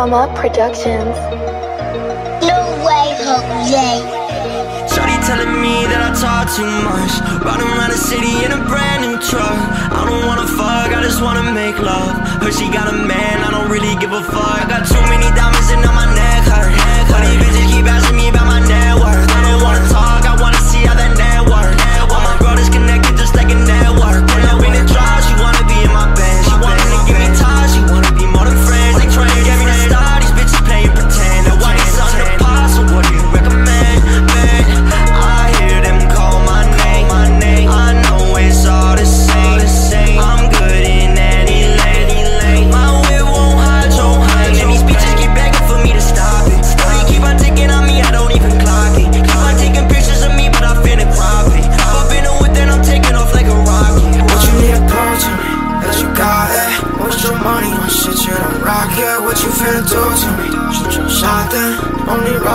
Come Up Productions. No way, Jose. Shorty telling me that I talk too much. Riding around the city in a brand new truck. I don't wanna fuck, I just wanna make love. Heard she got a man, I don't really give a fuck. I got too many diamonds and on my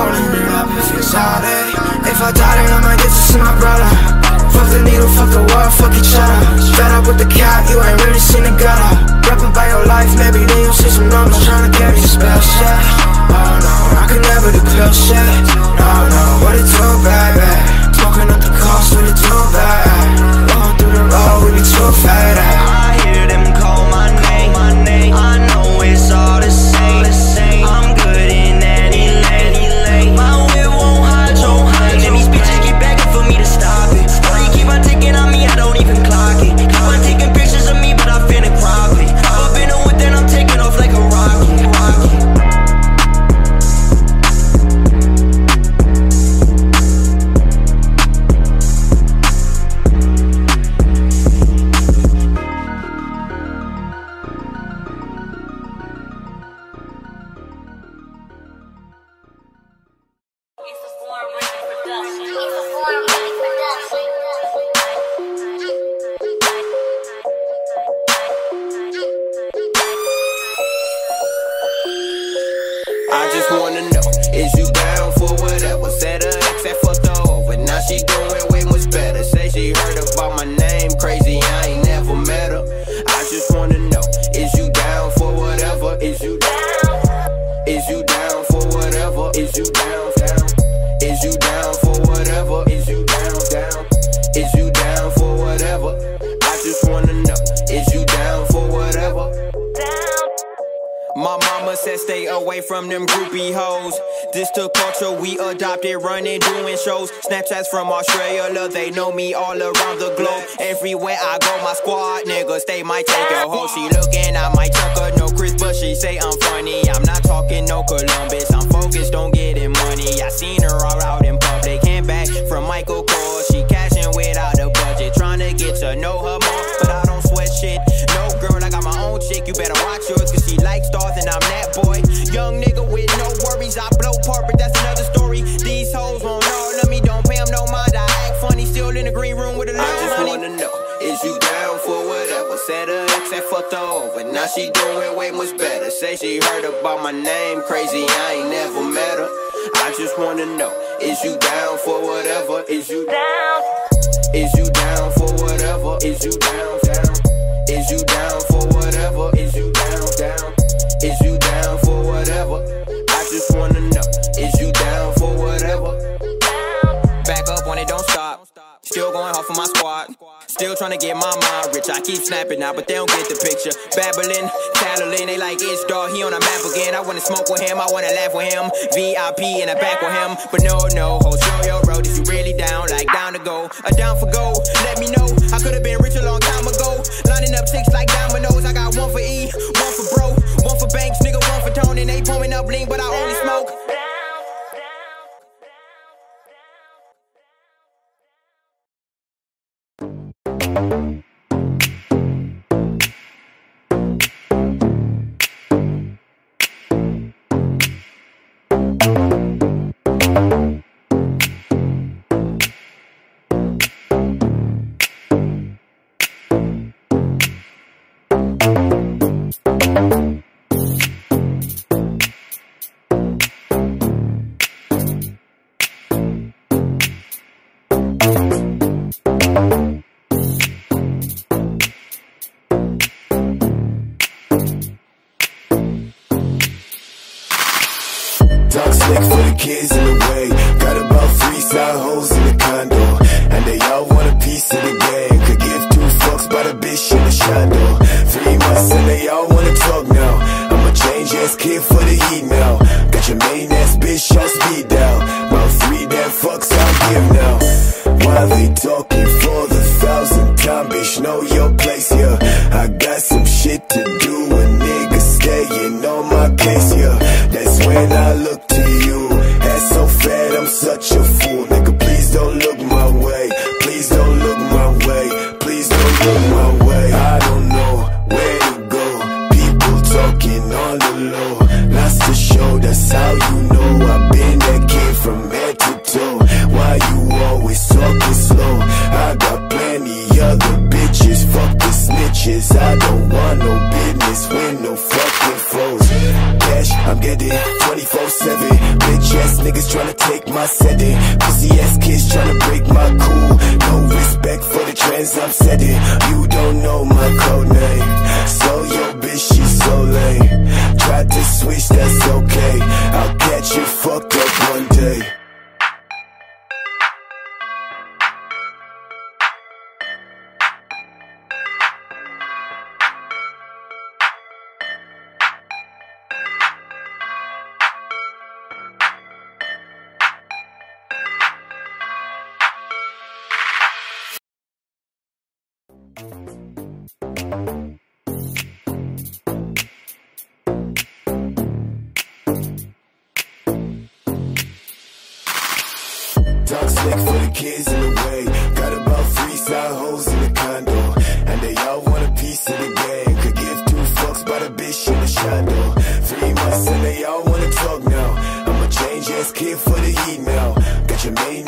rolling if it's out. If I die then I might get to see my brother. Fuck the needle, fuck the world, fuck each other. Fed up with the cat, you ain't really seen the gutter. Rapping by your life, maybe then you'll see some numbers. Tryna get me spell shit. Just wanna know, is you down for whatever? Said her ex had fucked her over, now she doing way much better. Say she heard about my name, crazy, I ain't never met her. I just wanna know, is you down for whatever? Is you down? Is you down for whatever? Is you down, down? Is you down for whatever? Is you down, down? Is you down for whatever? I just wanna My mama said stay away from them groupie hoes. This the culture we adopted, running, doing shows. Snapchats from Australia, they know me all around the globe. Everywhere I go, my squad niggas, they might take a hoe. She looking, I might chuck her, no Chris, but she say I'm funny. I'm not talking no Columbus, I'm focused on getting money. I seen her all out in public, came fucked her over, now she doing way much better. Say she heard about my name, crazy, I ain't never met her. I just wanna know, is you down for whatever? Is you down? Is you down for whatever? Is you down, down? Is you down for whatever? Is you down, down? Is you down for whatever? I just wanna know, is you down for whatever? Back up when it don't stop. Still going hard for my squad. Still trying to get my mind rich. I keep snapping now, but they don't get the picture. Babbling, tattling, they like it's dog. He on a map again. I wanna smoke with him, I wanna laugh with him. VIP in the back with him. But no, no, hold show your road. Is you really down? Like down to go? A down for go? Let me know. Kids in the way. Got about three side hoes in the condo. And they all want a piece of the game. Could give two fucks by the bitch in the shadow. Three months and they all wanna talk now. I'ma change ass kid for the heat now. Got your main ass bitch on speed down. About three damn fucks I'll give now. While they talking for the thousand time, bitch, know your place, yeah. I got some shit to do, and niggas staying on my case, yeah. That's when I niggas tryna take my setting. Pussy ass kids tryna break my cool. No respect for the trends I'm setting. You don't know my code name. So your bitch, she's so lame. Tried to switch, that's okay. I'll catch you fucked up one day. For the kids in the way. Got about three side hoes in the condo. And they all want a piece of the game. Could give two fucks by the bitch in the shadow. Three months and they all wanna talk now. I'm a change ass kid for the heat now. Got your main